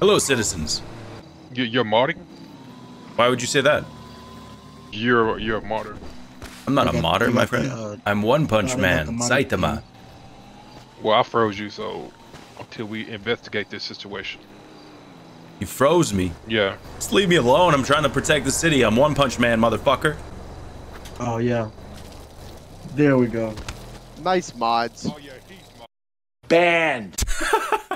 Hello, citizens. You're modding? Why would you say that? You're you're a modder. I'm not a got- modder, my friend. uh, I'm One Punch Man, Saitama. Well, I froze you, so until we investigate this situation. You froze me. Yeah. Just leave me alone. I'm trying to protect the city. I'm One Punch Man, motherfucker. Oh yeah. There we go. Nice mods. Oh, yeah, he's Banned.